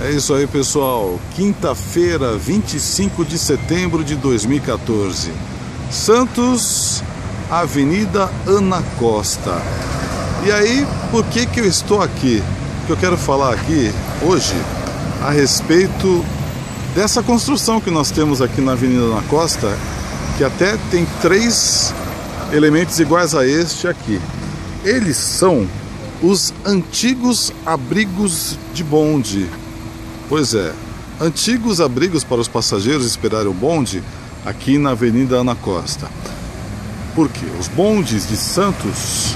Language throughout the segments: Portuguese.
É isso aí, pessoal. Quinta-feira, 25 de setembro de 2014. Santos, Avenida Ana Costa. E aí, por que que eu estou aqui? Que eu quero falar aqui hoje a respeito dessa construção que nós temos aqui na Avenida Ana Costa, que até tem três elementos iguais a este aqui. Eles são os antigos abrigos de bonde Pois é, antigos abrigos para os passageiros esperarem o bonde aqui na Avenida Ana Costa. Porque os bondes de Santos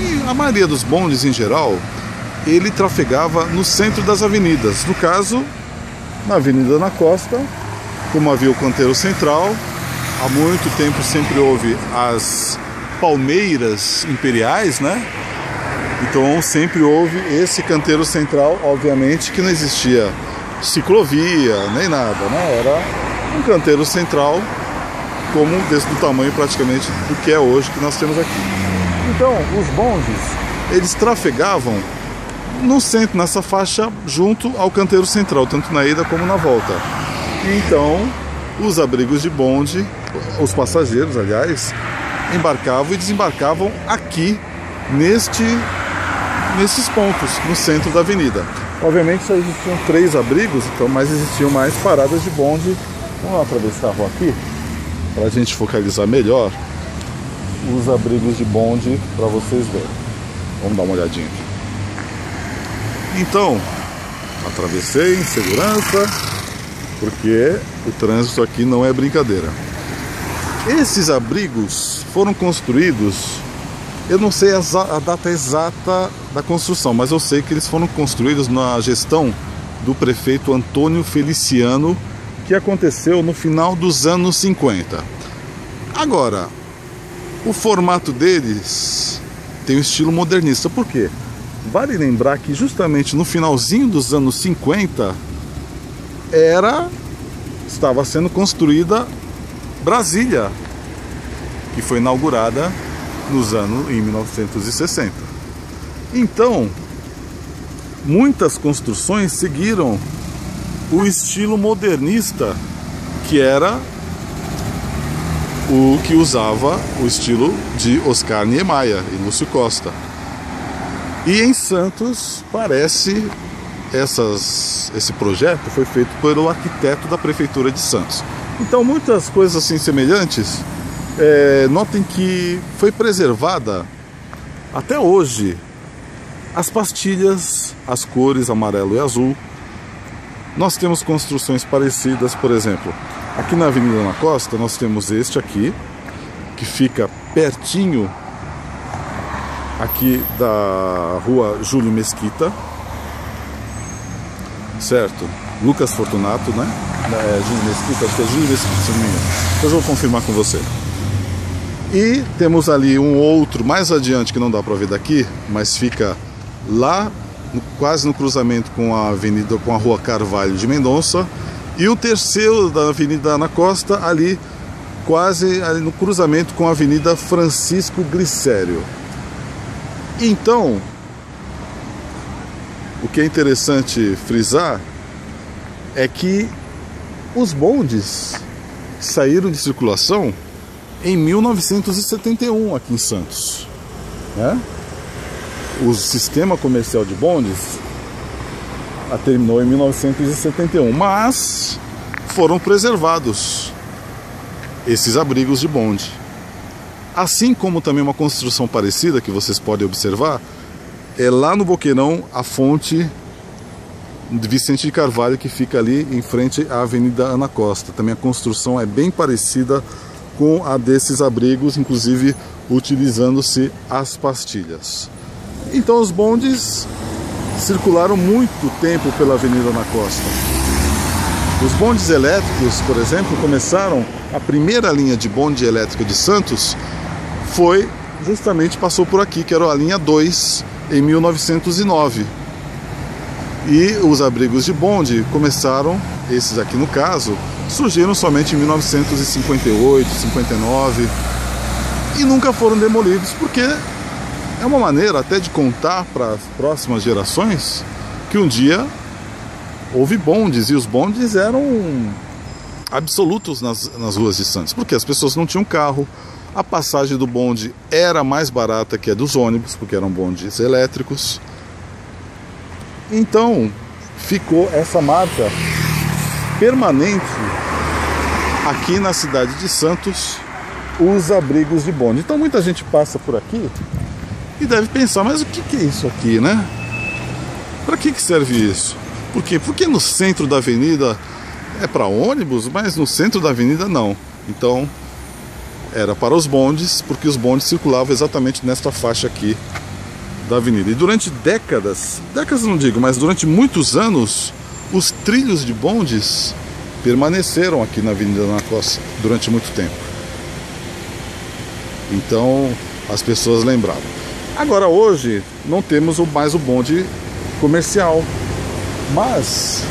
e a maioria dos bondes em geral, ele trafegava no centro das avenidas. No caso, na Avenida Ana Costa, como havia o canteiro central, há muito tempo sempre houve as palmeiras imperiais, né? Então sempre houve esse canteiro central, obviamente que não existia ciclovia nem nada, né? Era um canteiro central como desse do tamanho praticamente do que é hoje que nós temos aqui. Então os bondes eles trafegavam no centro, nessa faixa junto ao canteiro central, tanto na ida como na volta. Então os abrigos de bonde, os passageiros, aliás, embarcavam e desembarcavam aqui neste nesses pontos no centro da avenida. Obviamente só existiam três abrigos, então mas existiam mais paradas de bonde. Vamos atravessar a rua aqui para a gente focalizar melhor os abrigos de bonde para vocês verem. Vamos dar uma olhadinha aqui. Então, atravessei em segurança, porque o trânsito aqui não é brincadeira. Esses abrigos foram construídos eu não sei a data exata da construção, mas eu sei que eles foram construídos na gestão do prefeito Antônio Feliciano, que aconteceu no final dos anos 50. Agora, o formato deles tem um estilo modernista. Por quê? Vale lembrar que justamente no finalzinho dos anos 50 era estava sendo construída Brasília, que foi inaugurada nos anos em 1960. Então, muitas construções seguiram o estilo modernista, que era o que usava o estilo de Oscar Niemeyer e Lúcio Costa. E em Santos parece essas, esse projeto foi feito pelo arquiteto da prefeitura de Santos. Então muitas coisas assim semelhantes é, notem que foi preservada até hoje as pastilhas, as cores amarelo e azul. Nós temos construções parecidas, por exemplo, aqui na Avenida Ana Costa nós temos este aqui, que fica pertinho aqui da rua Júlio Mesquita, certo? Lucas Fortunato, né? É, Júlio Mesquita, acho que é Júlio Mesquita, se não me engano. Eu vou confirmar com você. E temos ali um outro mais adiante que não dá para ver daqui, mas fica lá quase no cruzamento com a avenida com a Rua Carvalho de Mendonça e o terceiro da Avenida Ana Costa ali quase ali no cruzamento com a Avenida Francisco Glicério. Então, o que é interessante frisar é que os bondes saíram de circulação em 1971 aqui em Santos. Né? O sistema comercial de bondes terminou em 1971, mas foram preservados esses abrigos de bonde. Assim como também uma construção parecida que vocês podem observar é lá no Boqueirão a fonte de Vicente de Carvalho que fica ali em frente à Avenida Ana Costa. Também a construção é bem parecida com a desses abrigos, inclusive utilizando-se as pastilhas. Então os bondes circularam muito tempo pela Avenida na Costa. Os bondes elétricos, por exemplo, começaram a primeira linha de bonde elétrica de Santos foi justamente passou por aqui, que era a linha 2 em 1909. E os abrigos de bonde começaram, esses aqui no caso, surgiram somente em 1958, 59 e nunca foram demolidos porque é uma maneira até de contar para as próximas gerações que um dia houve bondes e os bondes eram absolutos nas, nas ruas de Santos, porque as pessoas não tinham carro, a passagem do bonde era mais barata que a dos ônibus, porque eram bondes elétricos. Então ficou essa marca permanente aqui na cidade de Santos os abrigos de bonde. Então muita gente passa por aqui e deve pensar, mas o que, é isso aqui, né? Para que, que serve isso? Por quê? Porque no centro da avenida é para ônibus, mas no centro da avenida não. Então era para os bondes, porque os bondes circulavam exatamente nesta faixa aqui da avenida. E durante décadas, décadas não digo, mas durante muitos anos, os trilhos de bondes permaneceram aqui na Avenida Ana Costa durante muito tempo. Então as pessoas lembravam. Agora hoje não temos mais o bonde comercial, mas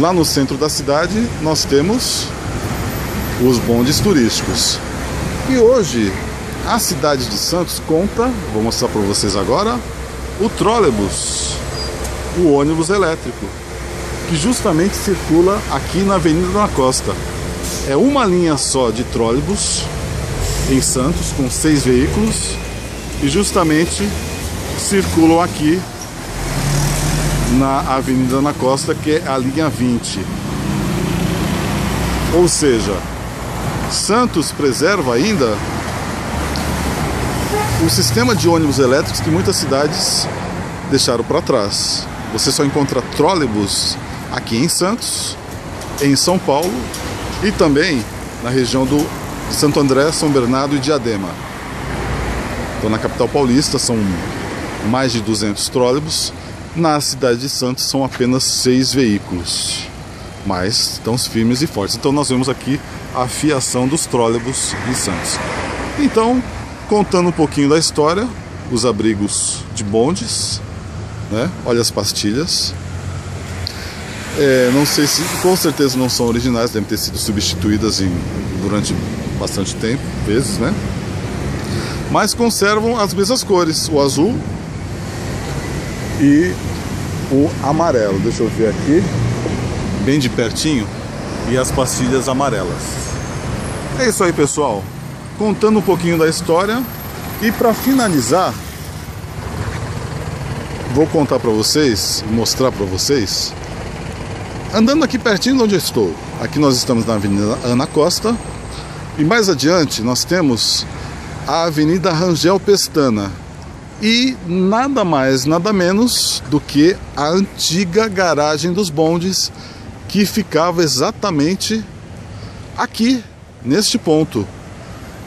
lá no centro da cidade nós temos os bondes turísticos. E hoje a cidade de Santos conta, vou mostrar para vocês agora, o trólebus, o ônibus elétrico, que justamente circula aqui na Avenida da Costa. É uma linha só de trólebus em Santos, com seis veículos, e justamente circulam aqui na Avenida na Costa, que é a linha 20. Ou seja, Santos preserva ainda o sistema de ônibus elétricos que muitas cidades deixaram para trás. Você só encontra trólebus aqui em Santos, em São Paulo e também na região do Santo André, São Bernardo e Diadema. Então na capital paulista são mais de 200 trólebus, na cidade de Santos são apenas seis veículos, mas estão firmes e fortes. Então nós vemos aqui a fiação dos trólebus em Santos. Então, contando um pouquinho da história, os abrigos de bondes, né? Olha as pastilhas. É, não sei se, com certeza não são originais, devem ter sido substituídas em, durante bastante tempo, vezes, né? Mas conservam as mesmas cores, o azul e o amarelo. Deixa eu ver aqui, bem de pertinho, e as pastilhas amarelas. É isso aí, pessoal. Contando um pouquinho da história e para finalizar, vou contar para vocês, mostrar para vocês. Andando aqui pertinho de onde eu estou. Aqui nós estamos na Avenida Ana Costa e mais adiante nós temos a Avenida Rangel Pestana. E nada mais, nada menos do que a antiga garagem dos bondes que ficava exatamente aqui neste ponto.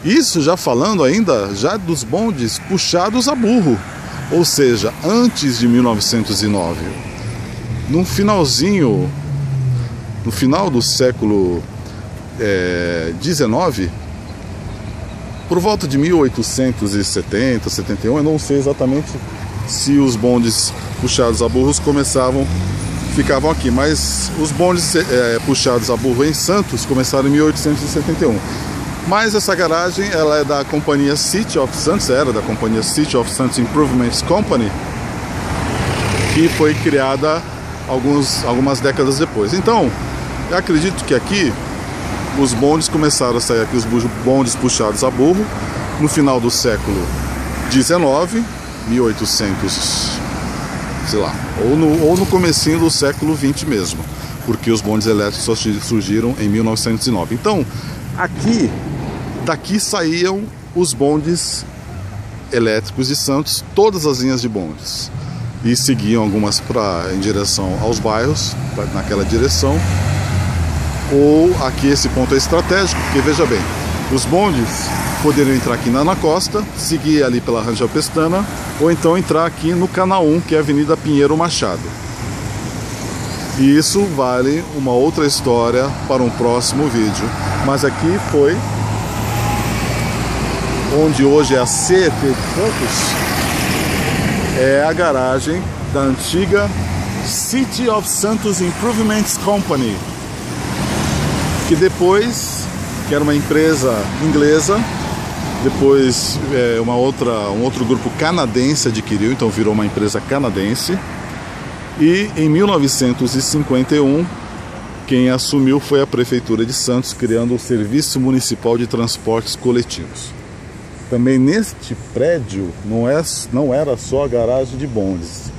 Isso já falando ainda já dos bondes puxados a burro, ou seja, antes de 1909. No finalzinho, no final do século é, 19, por volta de 1870, 71, eu não sei exatamente se os bondes puxados a burros começavam ficavam aqui, mas os bondes é, puxados a burro em Santos começaram em 1871. Mas essa garagem ela é da companhia City of Santos, era da companhia City of Santos Improvements Company, que foi criada alguns, algumas décadas depois. Então, eu acredito que aqui os bondes começaram a sair aqui, os bondes puxados a burro, no final do século 19, 1800 sei lá, ou no, ou no comecinho do século 20 mesmo, porque os bondes elétricos só surgiram em 1909. Então, aqui, daqui saíam os bondes elétricos de Santos, todas as linhas de bondes. E seguiam algumas pra, em direção aos bairros, pra, naquela direção. Ou aqui esse ponto é estratégico, porque veja bem, os bondes poderiam entrar aqui na Ana Costa, seguir ali pela Rangel Pestana, ou então entrar aqui no canal 1, que é a Avenida Pinheiro Machado. E isso vale uma outra história para um próximo vídeo. Mas aqui foi onde hoje é a CET de Campos, é a garagem da antiga City of Santos Improvements Company, que depois, que era uma empresa inglesa, depois é, uma outra, um outro grupo canadense adquiriu, então virou uma empresa canadense. E em 1951, quem assumiu foi a Prefeitura de Santos, criando o Serviço Municipal de Transportes Coletivos. Também neste prédio não, é, não era só a garagem de bondes.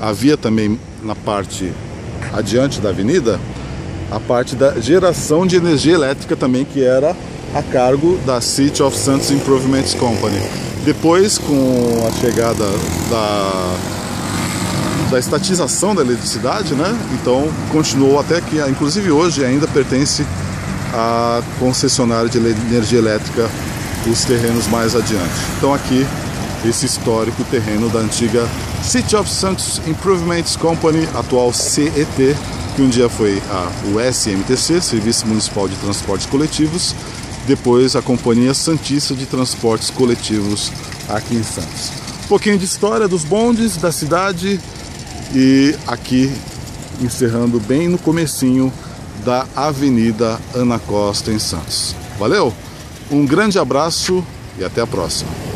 Havia também na parte adiante da avenida a parte da geração de energia elétrica também, que era a cargo da City of Santos Improvement Company. Depois, com a chegada da, da estatização da eletricidade, né? Então continuou até que, inclusive hoje, ainda pertence à concessionária de energia elétrica os terrenos mais adiante. Então aqui esse histórico terreno da antiga City of Santos Improvements Company, atual CET, que um dia foi a USMTC, Serviço Municipal de Transportes Coletivos, depois a Companhia Santista de Transportes Coletivos aqui em Santos. Um pouquinho de história dos bondes da cidade e aqui encerrando bem no comecinho da Avenida Ana Costa em Santos. Valeu? Um grande abraço e até a próxima.